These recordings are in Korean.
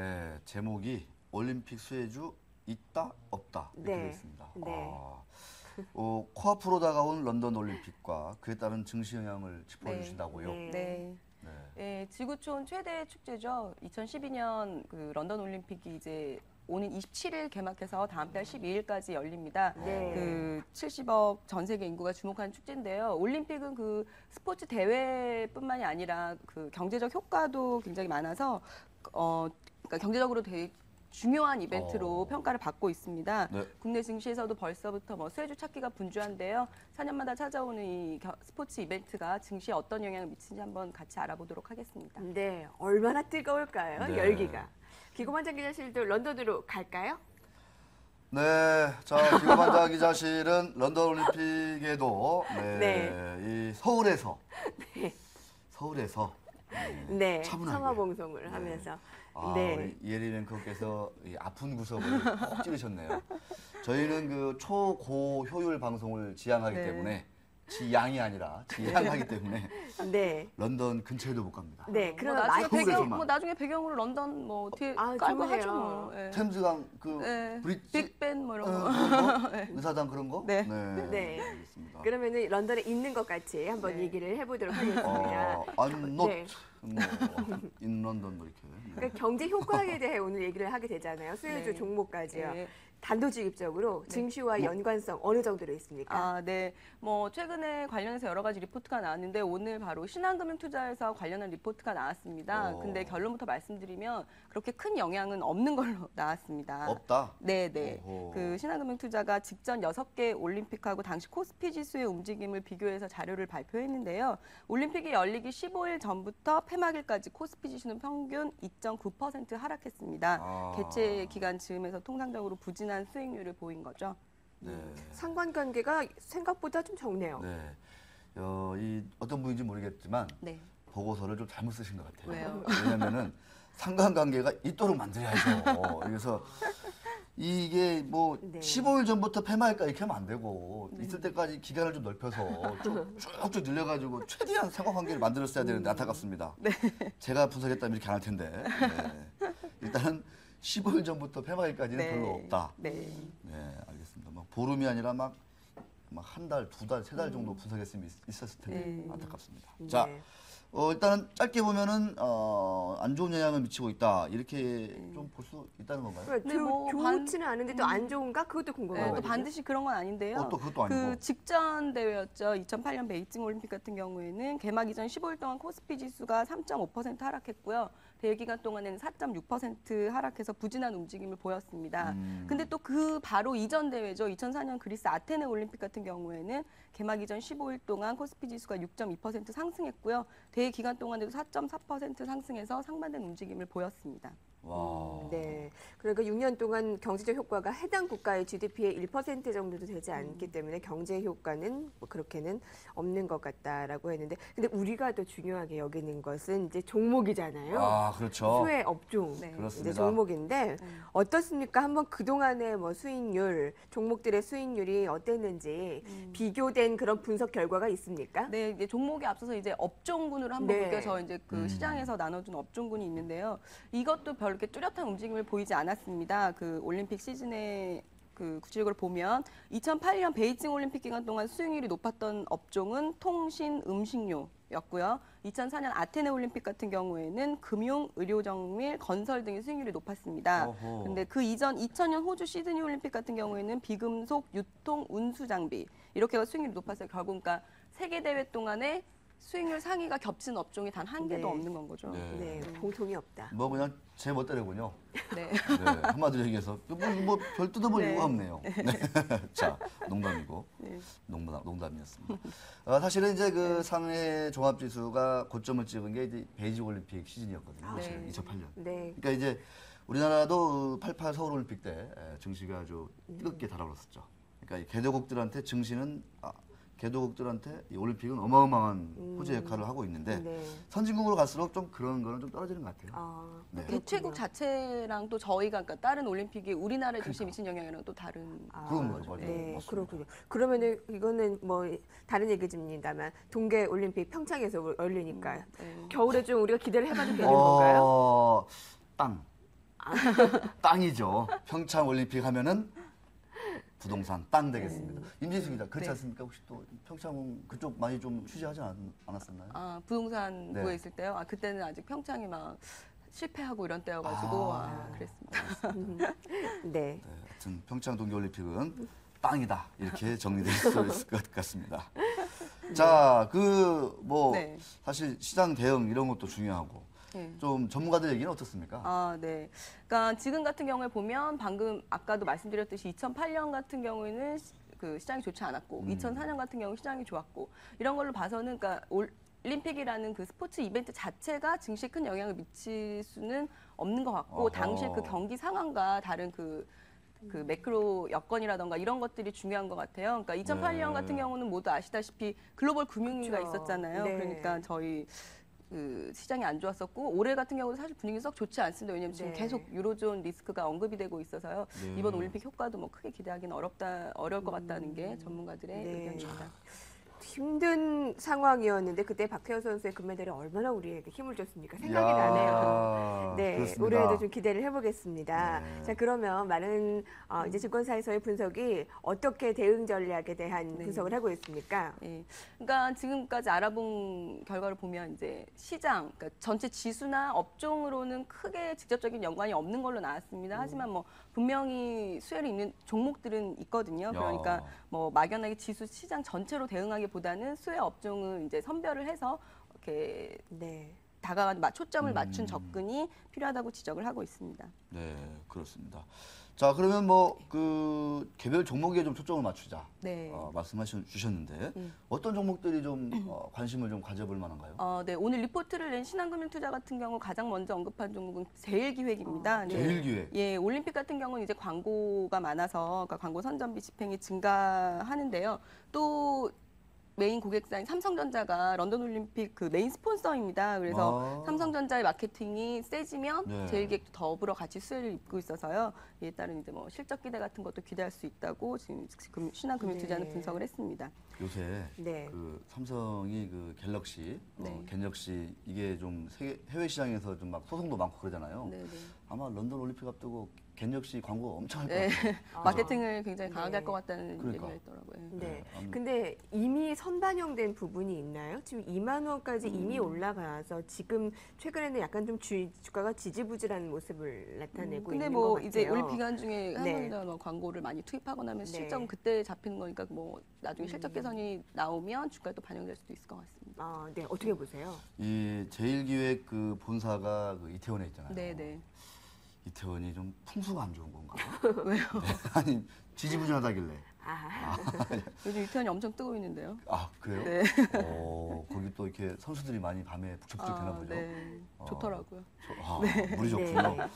네, 제목이 올림픽 수혜주 있다 없다 이렇게 네, 되어 있습니다. 네. 아, 어, 코앞으로 다가온 런던 올림픽과 그에 따른 증시 영향을 짚어주신다고요. 네. 네. 네. 예, 지구촌 최대 축제죠. 2012년 그 런던 올림픽이 이제 오는 27일 개막해서 다음 달 12일까지 열립니다. 네. 그 70억 전 세계 인구가 주목하는 축제인데요. 올림픽은 그 스포츠 대회뿐만이 아니라 그 경제적 효과도 굉장히 많아서 어 그러니까 경제적으로 되게 중요한 이벤트로 어. 평가를 받고 있습니다. 네. 국내 증시에서도 벌써부터 뭐 수혜주 찾기가 분주한데요. 4년마다 찾아오는 이 겨- 스포츠 이벤트가 증시에 어떤 영향을 미치는지 한번 같이 알아보도록 하겠습니다. 네, 얼마나 뜨거울까요? 네. 열기가. 기고만장 기자실도 런던으로 갈까요? 네, 자 기고반장 기자실은 런던 올림픽에도 네, 네. 이 서울에서 서울에서 네, 차분하게. 성화 봉송을 네. 하면서. 아, 네. 이혜리 앵커께서 이 아픈 구석을 콕 찌르셨네요. 저희는 그 초고 효율 방송을 지향하기 네. 때문에 지양이 아니라 지향하기 때문에 네. 런던 근처에도 못 갑니다. 네, 뭐 그러면 나중에 배경. 뭐 나중에 배경으로 런던 뭐 뒤에 아, 깔고 좋네요. 하죠 뭐. 예. 템즈강 그 네. 브릿지 빅벤 뭐 어, 이런 거. 그런 거? 의사당 그런 거? 네. 네. 네. 알겠습니다. 그러면은 런던에 있는 것 같이 한번 네. 얘기를 해보도록 하겠습니다. 어, I'm not 네. 뭐, London 뭐 이렇게. 네. 그러니까 경제 효과에 대해 오늘 얘기를 하게 되잖아요. 수혜주 네. 종목까지요. 네. 단도직입적으로 증시와 뭐- 연관성 어느 정도로 있습니까? 아, 네. 뭐 최근에 관련해서 여러 가지 리포트가 나왔는데 오늘 바로 신한금융투자에서 관련한 리포트가 나왔습니다. 어. 근데 결론부터 말씀드리면 그렇게 큰 영향은 없는 걸로 나왔습니다. 없다. 네, 네. 오호. 그 신한금융투자가 직전 6개 올림픽하고 당시 코스피 지수의 움직임을 비교해서 자료를 발표했는데요. 올림픽이 열리기 15일 전부터 폐막일까지 코스피 지수는 평균 2.9% 하락했습니다. 아. 개최 기간 즈음에서 통상적으로 부진한 수익률을 보인 거죠. 네. 상관관계가 생각보다 좀 적네요. 네. 어, 이 어떤 분인지 모르겠지만 네. 보고서를 좀 잘못 쓰신 것 같아요. 왜요? 왜냐면은 상관관계가 있도록 만들어야죠. 그래서 이게 뭐 네. 15일 전부터 폐마할까 이렇게 하면 안 되고 네. 있을 때까지 기간을 좀 넓혀서 쭉- 쭉쭉 늘려가지고 최대한 상관관계를 만들었어야 되는데 음. 안타깝습니다. 제가 분석했다면 이렇게 안 할 텐데 네. 일단은 15일 전부터 폐마일까지는 네. 별로 없다. 네. 네, 알겠습니다. 막 보름이 아니라 막막 한 달, 두 달, 세 달 정도 분석했으면 있- 있었을 텐데 네. 안타깝습니다. 네. 자, 어, 일단은 짧게 보면은 어, 안 좋은 영향을 미치고 있다 이렇게 좀 볼 수 있다는 건가요? 그러니까 네, 조- 뭐 좋지는 않은데 또 안 좋은가? 그것도 네, 궁금해요. 또 반드시 그런 건 아닌데요. 어, 또 그것도 아니고. 그 직전 대회였죠. 2008년 베이징 올림픽 같은 경우에는 개막 이전 15일 동안 코스피 지수가 3.5% 하락했고요. 대회 기간 동안에는 4.6% 하락해서 부진한 움직임을 보였습니다. 음. 근데 또 그 바로 이전 대회죠. 2004년 그리스 아테네 올림픽 같은 경우에는 개막 이전 15일 동안 코스피 지수가 6.2% 상승했고요. 대회 기간 동안에도 4.4% 상승해서 상반된 움직임을 보였습니다. 와. 네. 그러니까 6년 동안 경제적 효과가 해당 국가의 GDP의 1% 정도도 되지 않기 음. 때문에 경제 효과는 뭐 그렇게는 없는 것 같다라고 했는데 근데 우리가 더 중요하게 여기는 것은 이제 종목이잖아요. 아, 그렇죠. 수혜 업종 네. 그렇습니다. 종목인데 음. 어떻습니까? 한번 그동안의 뭐 수익률, 종목들의 수익률이 어땠는지 비교된 그런 분석 결과가 있습니까? 네, 이제 종목에 앞서서 이제 업종군으로 한번 네. 볼게요. 저 이제 그 음. 시장에서 나눠준 업종군이 있는데요. 이것도 별 이렇게 뚜렷한 움직임을 보이지 않았습니다. 그 올림픽 시즌에 그 구체적으로 보면 2008년 베이징 올림픽 기간 동안 수익률이 높았던 업종은 통신, 음식료 였고요. 2004년 아테네 올림픽 같은 경우에는 금융, 의료 정밀, 건설 등의 수익률이 높았습니다. 근데 그 이전 2000년 호주 시드니 올림픽 같은 경우에는 비금속, 유통, 운수 장비 이렇게가 수익률이 높았어요. 결국 그러니까 세계 대회 동안에 수익률 상위가 겹친 업종이 단 한 개도 네. 없는 건 거죠. 네. 네, 공통이 없다. 뭐 그냥 제 멋대로군요. 네. 네, 한마디로 얘기해서 뭐별 뜯어볼 네. 이유가 없네요. 네. 자, 농담이고 네. 농담 농담이었습니다. 어, 사실은 이제 그 상해 종합 지수가 고점을 찍은 게 이제 베이징 올림픽 시즌이었거든요. 네. 사실은 2008년. 네. 그러니까 이제 우리나라도 88 서울 올림픽 때 에, 증시가 아주 뜨겁게 달아올랐었죠. 그러니까 이 개도국들한테 증시는 아, 개도국들한테 이 올림픽은 어마어마한 호재 역할을 하고 있는데 네. 선진국으로 갈수록 좀 그런 거는 좀 떨어지는 것 같아요. 아, 네. 개최국 자체랑 또 저희가 그러니까 다른 올림픽이 우리나라에 증시에 미친 영향이랑 또 다른 아, 그런 거죠. 맞아요. 네, 맞습니다. 그렇군요. 그러면은 이거는 뭐 다른 얘기입니다만 동계 올림픽 평창에서 열리니까 네. 겨울에 좀 우리가 기대를 해봐도 되는 건가요? 어, 땅. 땅이죠. 평창 올림픽 하면은 부동산 땅 되겠습니다. 임진수 기자 그렇지 네. 않습니까? 혹시 또 평창 그쪽 많이 좀 취재하지 않, 않았었나요? 아, 부동산 네. 부에 있을 때요. 아, 그때는 아직 평창이 막 실패하고 이런 때여가지고 아. 아, 그랬습니다. 네. 네, 하여튼 평창 동계올림픽은 땅이다 이렇게 정리될 수 있을 것 같습니다. 자, 그뭐 네. 사실 시장 대응 이런 것도 중요하고 네. 좀 전문가들 얘기는 어떻습니까? 아, 네. 그러니까 지금 같은 경우에 보면 방금 아까도 말씀드렸듯이 2008년 같은 경우에는 시, 그 시장이 좋지 않았고 음. 2004년 같은 경우 시장이 좋았고 이런 걸로 봐서는 그러니까 올림픽이라는 그 스포츠 이벤트 자체가 증시에 큰 영향을 미칠 수는 없는 것 같고 어허. 당시에 그 경기 상황과 다른 그 그 매크로 여건이라던가 이런 것들이 중요한 것 같아요. 그러니까 2008년 네. 같은 경우는 모두 아시다시피 글로벌 금융위기가 그렇죠. 있었잖아요. 네. 그러니까 저희 그 시장이 안 좋았었고 올해 같은 경우는 사실 분위기 썩 좋지 않습니다. 왜냐하면 지금 네. 계속 유로존 리스크가 언급이 되고 있어서요. 네. 이번 올림픽 효과도 뭐 크게 기대하기는 어렵다 어려울 것 같다는 게 전문가들의 네. 의견입니다. 힘든 상황이었는데 그때 박태호 선수의 금메달이 얼마나 우리에게 힘을 줬습니까? 생각이 나네요. 네, 그렇습니다. 올해에도 좀 기대를 해보겠습니다. 네. 자, 그러면 많은 어, 이제 증권사에서의 분석이 어떻게 대응 전략에 대한 네. 분석을 하고 있습니까? 예. 그러니까 지금까지 알아본 결과를 보면 이제 시장, 그러니까 전체 지수나 업종으로는 크게 직접적인 연관이 없는 걸로 나왔습니다. 하지만 뭐 분명히 수혜를 입는 종목들은 있거든요. 그러니까 야. 뭐 막연하게 지수 시장 전체로 대응하기보다는 수혜 업종을 이제 선별을 해서 이렇게 네. 다가간 마- 초점을 음. 맞춘 접근이 필요하다고 지적을 하고 있습니다. 네, 그렇습니다. 자, 그러면 뭐 그 개별 종목에 좀 초점을 맞추자. 네. 어, 말씀하셔 주셨는데 음. 어떤 종목들이 좀 어, 관심을 좀 가져볼 만한가요? 어, 네. 오늘 리포트를 낸 신한금융투자 같은 경우 가장 먼저 언급한 종목은 제일기획입니다. 네. 제일기획. 예, 올림픽 같은 경우는 이제 광고가 많아서 그러니까 광고 선전비 집행이 증가하는데요. 또 메인 고객사인 삼성전자가 런던 올림픽 그 메인 스폰서입니다. 그래서 아. 삼성전자의 마케팅이 세지면 네. 제일기획도 더불어 같이 수혜를 입고 있어서요. 이에 따른 이제 뭐 실적 기대 같은 것도 기대할 수 있다고 지금 금- 신한금융투자는 네. 분석을 했습니다. 요새 네. 그 삼성이 그 갤럭시, 네. 어, 갤럭시 이게 좀 세계 해외 시장에서 좀 막 소송도 많고 그러잖아요. 네, 네. 아마 런던 올림픽 앞두고 갤럭시 광고 엄청 할것 네. 같아요. 아. 마케팅을 굉장히 강하게 네. 할 것 같다는 그러니까. 얘기가 있더라고요. 네. 네, 아무- 근데 이미 선반영된 부분이 있나요? 지금 2만 원까지 이미 음. 올라가서 지금 최근에는 약간 좀 주, 주가가 지지부진한 모습을 나타내고 근데 있는 뭐것 같아요. 이제 올림픽 기간 중에 네. 한국이나 뭐 광고를 많이 투입하고 나면 네. 실적 은 그때 잡히는 거니까 뭐 나중에 실적 음. 개선이 나오면 주가에 또 반영될 수도 있을 것 같습니다. 아, 네. 어떻게 보세요? 이 제일기획 그 본사가 그 이태원에 있잖아요. 네, 네. 이태원이 좀 풍수가 안 좋은 건가? 왜요? 네, 아니 지지부진하다길래. 아, 요즘 이태원이 엄청 뜨고 있는데요. 아 그래요? 네. 어, 거기 또 이렇게 선수들이 많이 밤에 북적북적 되나 보죠. 네. 어. 좋더라고요. 저- 아, 물이 좋군요. 네.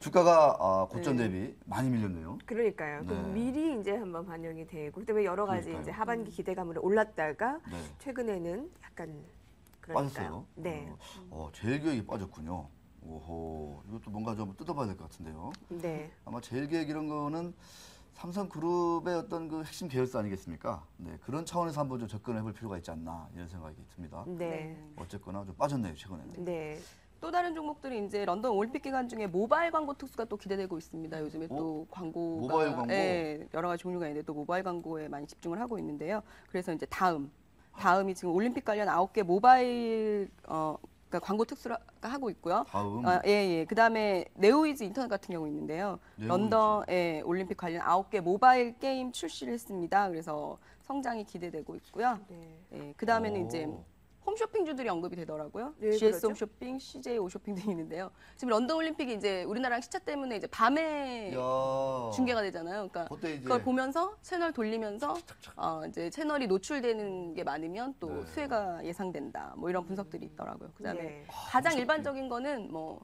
주가가 아, 고점 네. 대비 많이 밀렸네요. 그러니까요. 네. 그럼 미리 이제 한번 반영이 되고 그다음에 여러 가지 그러니까요. 이제 하반기 기대감으로 올랐다가 네. 최근에는 약간 그러니까요. 빠졌어요. 네. 어, 어, 제일기획이 빠졌군요. 오호, 이것도 뭔가 좀 뜯어봐야 될 것 같은데요. 네. 아마 제일기획 이런 거는 삼성그룹의 어떤 그 핵심 계열사 아니겠습니까? 네, 그런 차원에서 한번 좀 접근해 볼 필요가 있지 않나 이런 생각이 듭니다. 네. 어쨌거나 좀 빠졌네요 최근에는. 네. 또 다른 종목들이 이제 런던 올림픽 기간 중에 모바일 광고 특수가 또 기대되고 있습니다. 요즘에 또 광고가 모바일 광고? 예, 여러 가지 종류가 있는데 또 모바일 광고에 많이 집중을 하고 있는데요. 그래서 이제 다음 다음이 지금 올림픽 관련 아홉 개 모바일 어 그러니까 광고 특수가 하고 있고요. 다음 아, 예, 예. 그다음에 네오위즈 인터넷 같은 경우 있는데요. 네오위즈. 런던 예, 올림픽 관련 아홉 개 모바일 게임 출시를 했습니다. 그래서 성장이 기대되고 있고요. 네. 예, 그다음에는 오. 이제 홈쇼핑주들이 언급이 되더라고요. 네, GS 그렇죠. 홈쇼핑, CJ 홈쇼핑 등이 있는데요. 지금 런던 올림픽이 이제 우리나라랑 시차 때문에 이제 밤에 야. 중계가 되잖아요. 그러니까 그때 이제 그걸 보면서 채널 돌리면서 어, 이제 채널이 노출되는 게 많으면 또 네. 수혜가 예상된다. 뭐 이런 분석들이 있더라고요. 그다음에 네. 가장 홈쇼핑. 일반적인 거는 뭐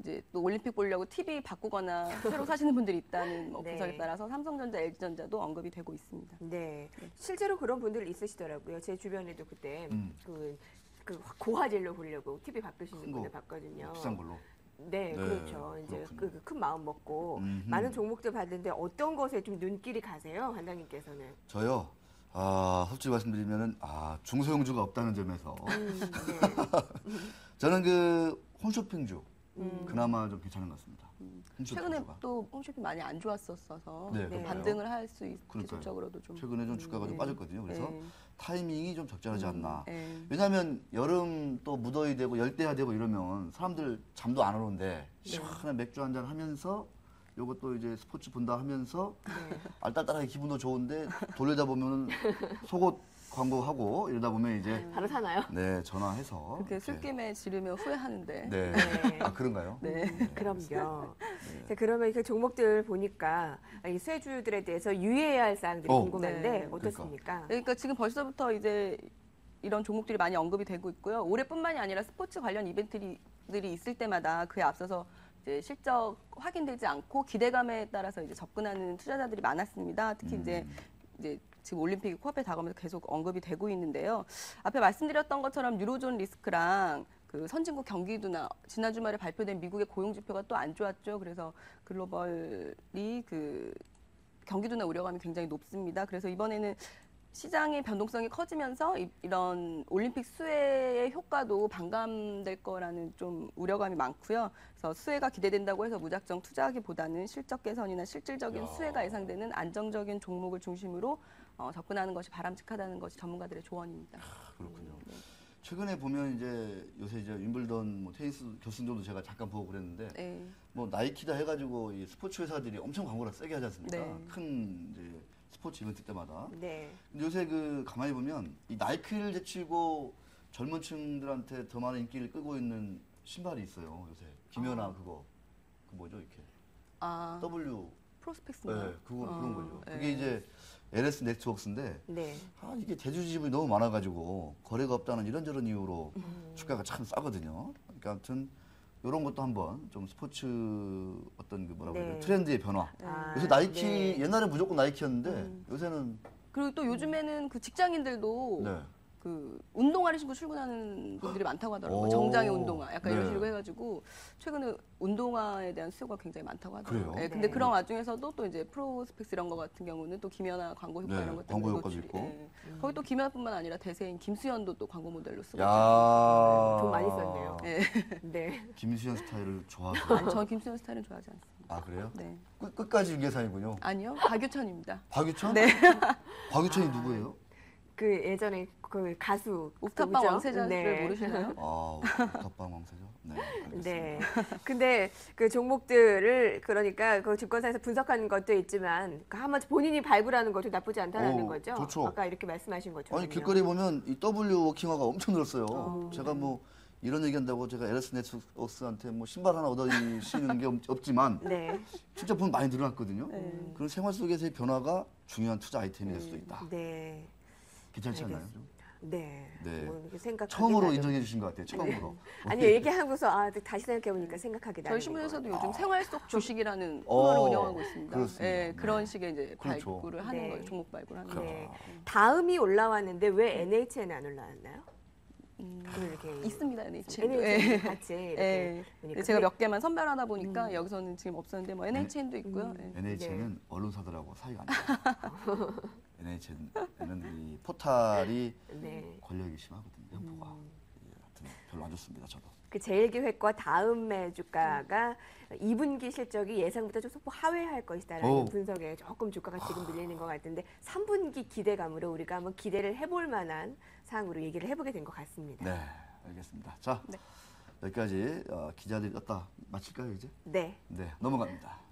이제 또 올림픽 보려고 TV 바꾸거나 새로 사시는 분들이 있다는 뭐 네. 분석에 따라서 삼성전자, LG전자도 언급이 되고 있습니다. 네. 실제로 그런 분들 있으시더라고요. 제 주변에도 그때 음. 그, 그 고화질로 보려고 TV 바꾸시는. 분들 봤거든요. 비싼 걸로. 네, 네, 그렇죠. 이제. 그 큰 마음 먹고 음흠. 많은 종목들 봤는데 어떤 것에 좀 눈길이 가세요, 한장님께서는? 저요. 아, 솔직히 말씀드리면은 아, 중소형주가 없다는 점에서 음, 네. 저는 그 홈쇼핑주 음. 그나마 좀 괜찮은 것 같습니다. 홈쇼핑 최근에 주가. 또 홈쇼핑 많이 안 좋았었어서 네, 또 그래요. 반등을 할수 있, 그러니까요. 기술적으로도 좀 최근에 좀 주가가 좀 네. 빠졌거든요. 그래서 네. 타이밍이 좀 적절하지 않나. 네. 왜냐하면 여름 또 무더위 되고 열대야 되고 이러면 사람들 잠도 안 오는데 시원한 맥주 한 잔 하면서 요것도 이제 스포츠 본다 하면서 네. 알딸딸하게 기분도 좋은데 돌리다 보면 속옷 광고하고 이러다 보면 이제 바로 사나요? 네 전화해서 그렇게 이렇게. 술김에 지르면 후회하는데. 네. 네. 아 그런가요? 네. 그럼요. 네. 자, 그러면 그 종목들 보니까 이 수혜주들에 대해서 유의해야 할 사항들이 어. 궁금한데 네. 어떻습니까? 그러니까 지금 벌써부터 이제 이런 종목들이 많이 언급이 되고 있고요. 올해뿐만이 아니라 스포츠 관련 이벤트들이 있을 때마다 그에 앞서서 이제 실적 확인되지 않고 기대감에 따라서 이제 접근하는 투자자들이 많았습니다. 특히 이제 음. 이제 지금 올림픽이 코앞에 다가오면서 계속 언급이 되고 있는데요. 앞에 말씀드렸던 것처럼 유로존 리스크랑 그 선진국 경기도나 지난 주말에 발표된 미국의 고용 지표가 또 안 좋았죠. 그래서 글로벌이 그 경기도나 우려감이 굉장히 높습니다. 그래서 이번에는 시장의 변동성이 커지면서 이, 런 올림픽 수혜의 효과도 반감될 거라는 좀 우려감이 많고요. 그래서 수혜가 기대된다고 해서 무작정 투자하기보다는 실적 개선이나 실질적인 야. 수혜가 예상되는 안정적인 종목을 중심으로 어, 접근하는 것이 바람직하다는 것이 전문가들의 조언입니다. 그렇군요. 네. 최근에 보면 이제 요새 이제 윈블던 뭐 테니스 결승전도 제가 잠깐 보고 그랬는데 네. 뭐 나이키다 해가지고 이 스포츠 회사들이 엄청 광고를 세게 하지 않습니까? 네. 큰 이제 스포츠 이벤트 때마다. 네. 근데 요새 그 가만히 보면 이 나이키를 제치고 젊은 층들한테 더 많은 인기를 끌고 있는 신발이 있어요. 요새 김연아 그거 그 뭐죠 이렇게 아, W 프로스펙스인가요? 네 그거 어, 그런 거죠. 그게 네. 이제 LS 넥트워크스인데 네. 아 이게 대주주집이 너무 많아가지고 거래가 없다는 이런저런 이유로 주가가 참 싸거든요. 그러니까 아무튼 이런 것도 한번 좀 스포츠 어떤 그 뭐라고 네. 해야 돼 트렌드의 변화. 아, 요새 나이키 네. 옛날에 무조건 나이키였는데 요새는 그리고 또 요즘에는 그 직장인들도 네. 그 운동화를 신고 출근하는 분들이 많다고 하더라고요. 오. 정장의 운동화, 약간 이런 네. 식으로 해가지고 최근에 운동화에 대한 수요가 굉장히 많다고 하더라고요. 그래요? 예, 근데 네. 그런 와중에서도 또 이제 프로스펙스 이런 거 같은 경우는 또 김연아 광고 효과 네, 이런 것 광고 때문에 효과도 노출이- 있고. 예. 거기 또 김연아뿐만 아니라 대세인 김수현도 또 광고 모델로 쓰고 야. 돈 많이 썼네요. 예. 네. 김수현 스타일을 좋아하고. 아니, 전 김수현 스타일은 좋아하지 않습니다. 아 그래요? 네. 끝, 끝까지 윤계산이군요. 아니요, 박유천입니다. 박유천? 네. 박유천이 누구예요? 그 예전에 그 가수 옥탑방 누구죠? 왕세자를 네. 모르시나요? 아, 덕방 왕세죠? 네, 알겠습니다. 네. 근데 그 종목들을 그러니까 그 증권사에서 분석하는 것도 있지만 그 한번 본인이 발굴하는 것도 나쁘지 않다는 오, 거죠. 좋죠. 아까 이렇게 말씀하신 것처럼. 아니 길거리 보면 이 W 워킹화가 엄청 늘었어요. 어. 제가 뭐 이런 얘기한다고 제가 네트워크스한테 뭐 신발 하나 얻어주시는 게 없- 없지만 네. 진짜 돈 많이 늘어났거든요. 네. 그런 생활 속에서의 변화가 중요한 투자 아이템이 될 수도 있다. 네. 괜찮지 않나요? 좀? 네. 네. 뭐 이렇게 생각 처음으로 인정해 주신 것 같아요. 처음으로. 아니 얘기하고서 아 다시 생각해 보니까 생각하게 나는 저희 신문에서도 요즘 생활 속 주식이라는 어, 코너를 운영하고 있습니다. 그렇습니다. 예, 네. 그런 식의 이제 그렇죠. 발굴을 하는 네. 거예요. 종목 발굴하는 네. 거죠. 다음이 올라왔는데 왜 NHN 안 올라왔나요? 그걸 이렇게 있습니다, NHN. NHN 같이 이렇게 예. 보니까. 제가 몇 개만 선별하다 보니까 음. 여기서는 지금 없었는데 뭐 NHN도 있고요. 음. 예. NHN은 언론사들하고 사이가 안 좋아요. NHN은 이 포탈이 네. 권력이 심하거든요. 형포가. 음. 예, 하여튼 별로 안 좋습니다. 저도. 그 제일기획과 다음 매주가가 2분기 실적이 예상보다 좀 소폭 하회할 것이다라는 오. 분석에 조금 주가가 지금 밀리는 것 같은데 3분기 기대감으로 우리가 한번 기대를 해볼 만한 사항으로 얘기를 해보게 된 것 같습니다. 네, 알겠습니다. 자, 네. 여기까지 어, 기자들이 떴다 마칠까요 이제? 네. 네, 넘어갑니다.